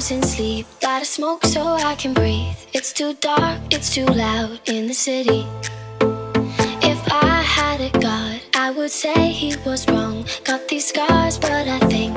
losing sleep. Gotta smoke so I can breathe. It's too dark, it's too loud in the city. If I had a god, I would say he was wrong. Got these scars, but I think